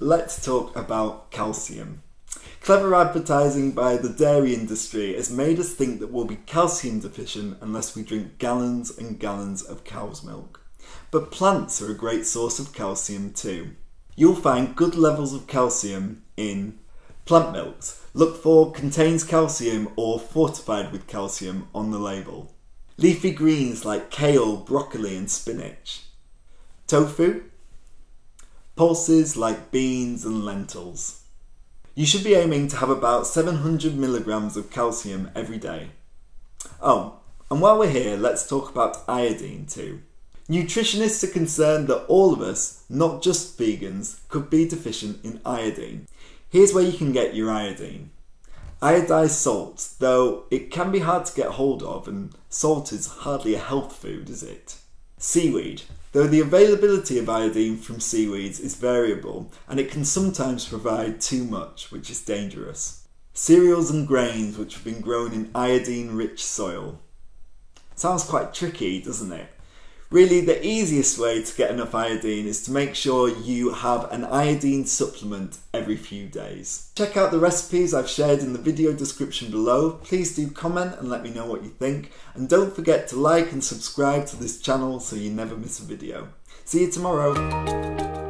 Let's talk about calcium. Clever advertising by the dairy industry has made us think that we'll be calcium deficient unless we drink gallons and gallons of cow's milk. But plants are a great source of calcium too. You'll find good levels of calcium in plant milks. Look for contains calcium or fortified with calcium on the label. Leafy greens like kale, broccoli, and spinach. Tofu, pulses like beans and lentils. You should be aiming to have about 700 milligrams of calcium every day. Oh, and while we're here, let's talk about iodine too. Nutritionists are concerned that all of us, not just vegans, could be deficient in iodine. Here's where you can get your iodine. Iodized salt, though it can be hard to get hold of, and salt is hardly a health food, is it? Seaweed. Though the availability of iodine from seaweeds is variable and it can sometimes provide too much, which is dangerous. Cereals and grains which have been grown in iodine rich soil. Sounds quite tricky, doesn't it? Really, the easiest way to get enough iodine is to make sure you have an iodine supplement every few days. Check out the recipes I've shared in the video description below. Please do comment and let me know what you think. And don't forget to like and subscribe to this channel so you never miss a video. See you tomorrow.